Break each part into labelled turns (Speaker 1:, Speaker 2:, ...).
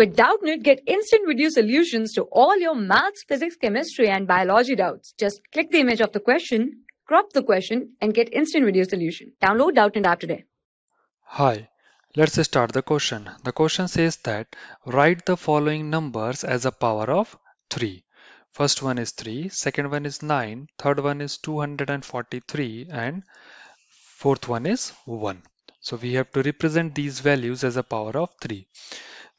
Speaker 1: With Doubtnut, get instant video solutions to all your maths, physics, chemistry, and biology doubts. Just click the image of the question, crop the question, and get instant video solution. Download Doubtnut app today.
Speaker 2: Hi, let's start the question. The question says that write the following numbers as a power of 3. First one is 3, second one is 9, third one is 243 and fourth one is 1. So we have to represent these values as a power of 3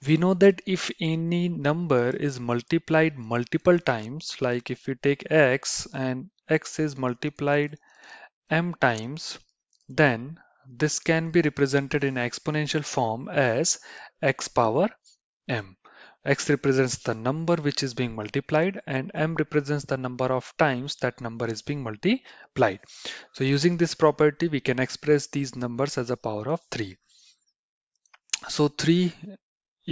Speaker 2: we know that if any number is multiplied multiple times like if we take x and x is multiplied m times then this can be represented in exponential form as x power m. X represents the number which is being multiplied and m represents the number of times that number is being multiplied. So using this property we can express these numbers as a power of 3 so 3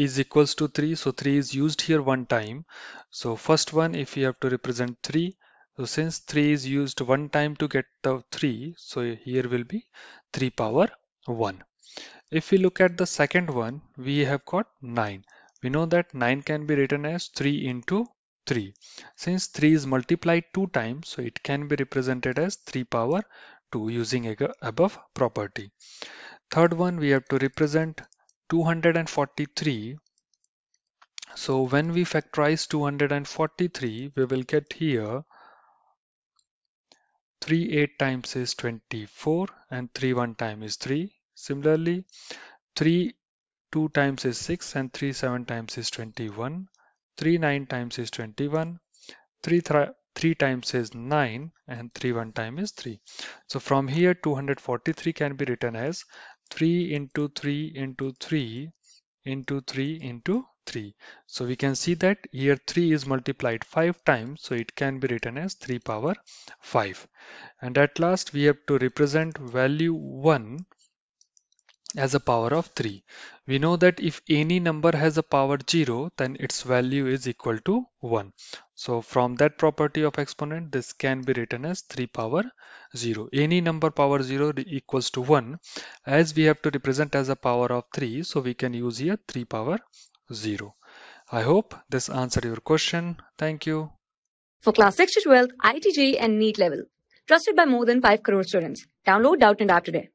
Speaker 2: is equals to 3 so 3 is used here one time. So first one if you have to represent 3 so since 3 is used one time to get the 3 so here will be 3 power 1 if we look at the second one we have got 9 we know that 9 can be written as 3 into 3 since 3 is multiplied two times so it can be represented as 3 power 2 using a above property. Third one we have to represent 243 so when we factorize 243 we will get here 3 8 times is 24 and 3 1 time is 3 similarly 3 2 times is 6 and 3 7 times is 21 3 9 times is 21 3 3 times is 9 and 3 1 time is 3 so from here 243 can be written as 3 into 3 into 3 into 3 into 3. So we can see that here 3 is multiplied 5 times so it can be written as 3 power 5. And at last we have to represent value 1 as a power of 3. We know that if any number has a power 0 then its value is equal to 1. So from that property of exponent this can be written as 3 power 0. Any number power 0 equals to 1 as we have to represent as a power of 3 so we can use here 3 power 0. I hope this answered your question. Thank you.
Speaker 1: For class 6 to 12, IIT JEE and NEET level. Trusted by more than 5 crore students. Download Doubtnut app today.